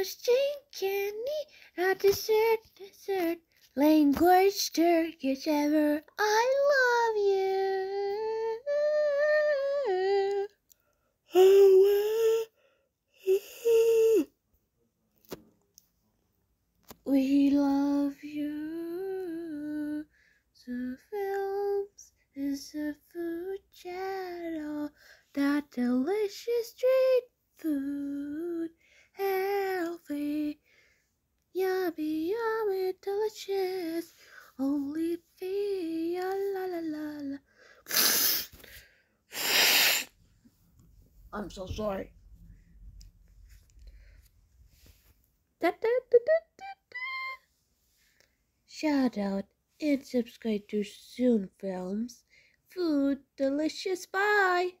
Coasting candy, dessert, dessert. Language ever. I love you. We love you. The films is a food channel that delicious dream. Yummy, yummy, delicious. Only fee, la la la la. I'm so sorry. Da, da, da. Shout out and subscribe to Soon Films. Food delicious. Bye.